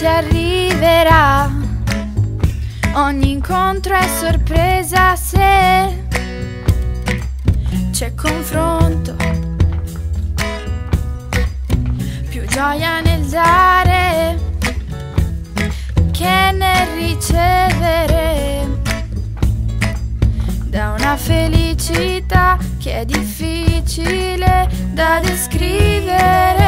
si arriverà, ogni incontro è sorpresa se c'è confronto, più gioia nel dare che nel ricevere. Da una felicità che è difficile da descrivere.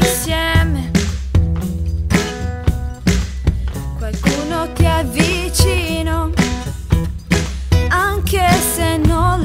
insieme. Qualcuno ti avvicino, anche se non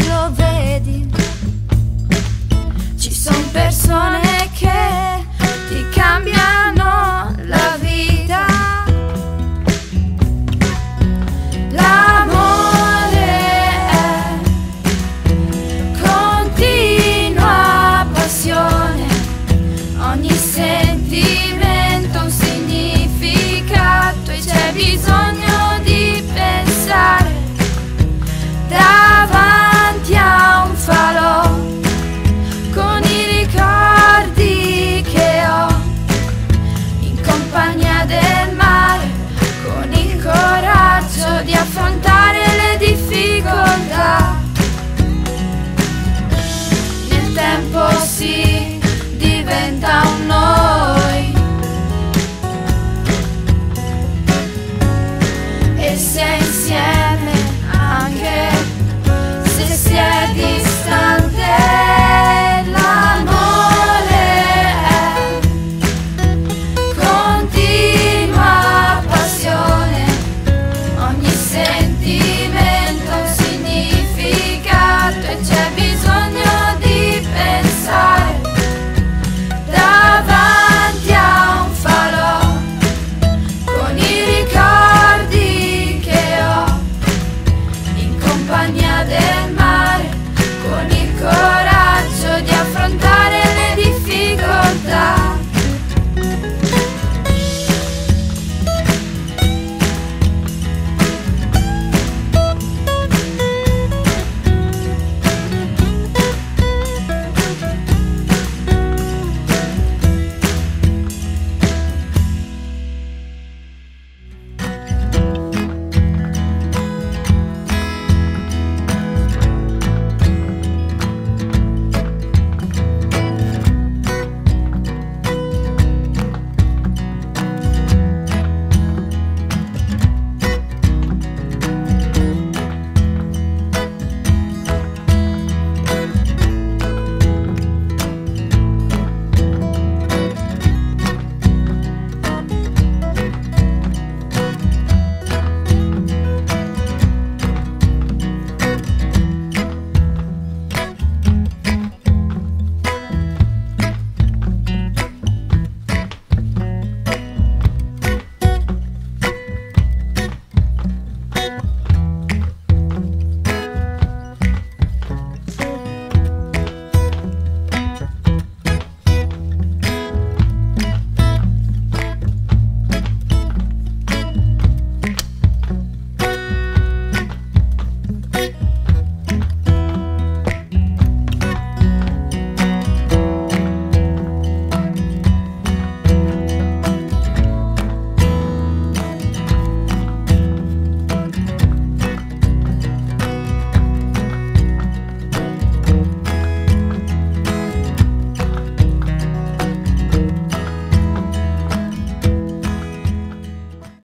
acompañad en